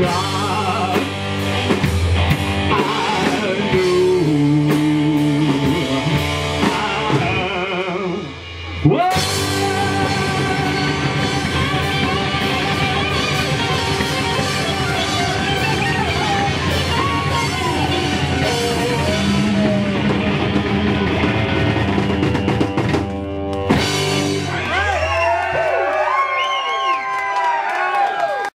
God.